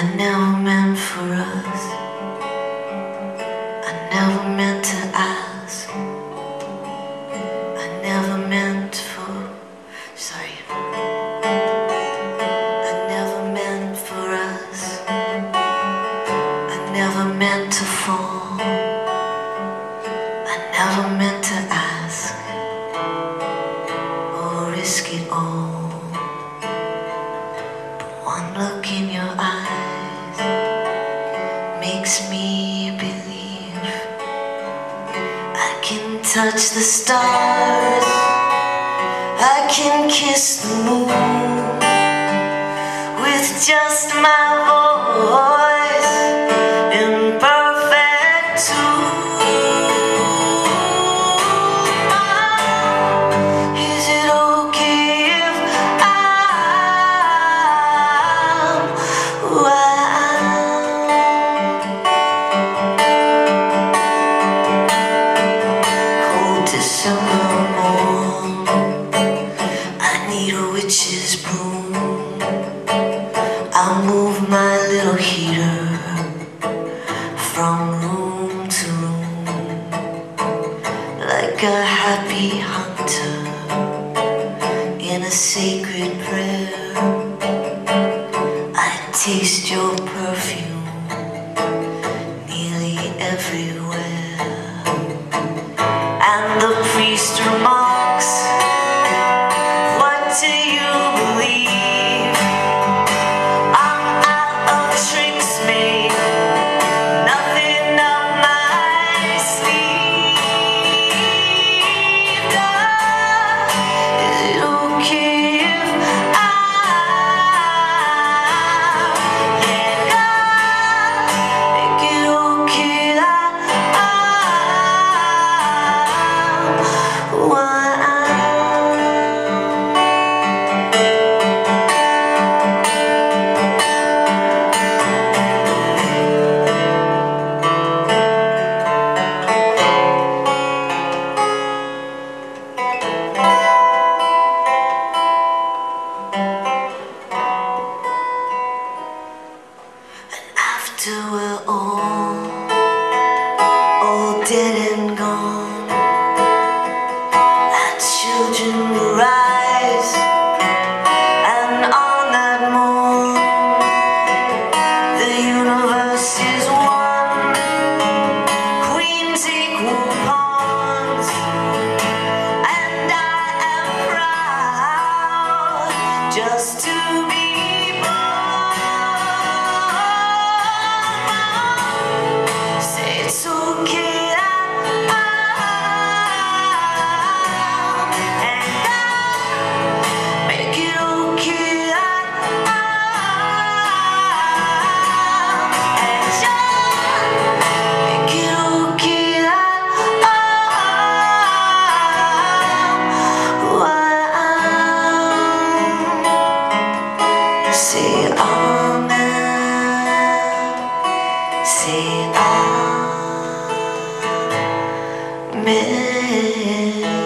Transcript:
I never meant for us. I never meant to ask. I never meant for. Sorry. I never meant for us. I never meant to fall. I never meant to ask or risk it all. One look in your eyes makes me believe I can touch the stars. I can kiss the moon with just my voice witch's broom. I'll move my little heater from room to room like a happy hunter in a sacred prayer. I taste your perfume nearly everywhere, and the priest remarks, After we're all, all dead and gone, our children Amen.